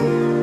you.